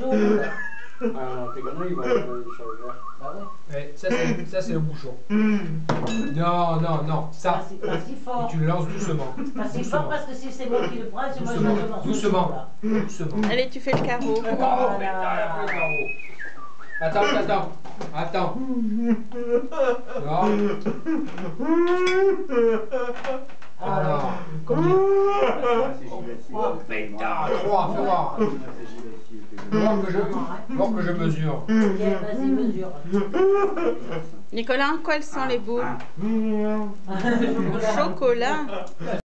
Jaune. Ah non, t'es ça, c'est ça, le bouchon. Non, non, non. Ça, Pas fort. tu le lances doucement. Pas si fort parce que si c'est moi qui le prends, c'est moi qui Doucement, le lance. doucement. Doucement. Allez, tu fais le carreau. Le carreau, le carreau. Attends, attends, attends. Non. Ah, combien Oh, Putain, trois, voir. Voir que je, que je mesure. Vas-y, mesure. Nicolas, en quoi elles sont les boules? Chocolat. Chocolat.